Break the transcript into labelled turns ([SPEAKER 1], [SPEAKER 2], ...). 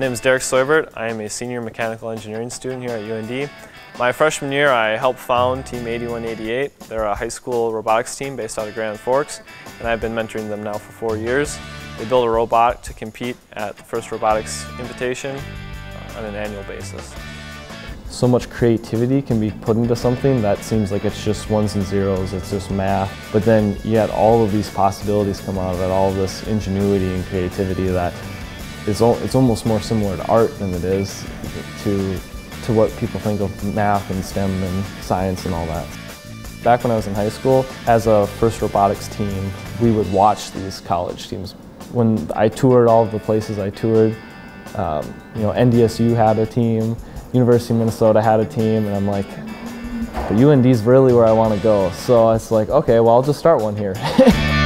[SPEAKER 1] My name is Derrick Seubert. I am a senior mechanical engineering student here at UND. My freshman year, I helped found Team 8188. They're a high school robotics team based out of Grand Forks, and I've been mentoring them now for four years. They build a robot to compete at the First Robotics Invitation uh, on an annual basis.
[SPEAKER 2] So much creativity can be put into something that seems like it's just ones and zeros, it's just math. But then yet all of these possibilities come out of it, all of this ingenuity and creativity that it's almost more similar to art than it is to to what people think of math and STEM and science and all that. Back when I was in high school, as a FIRST robotics team, we would watch these college teams. When I toured all of the places I toured, um, you know, NDSU had a team, University of Minnesota had a team, and I'm like, but UND's really where I want to go. So it's like, okay, well, I'll just start one here.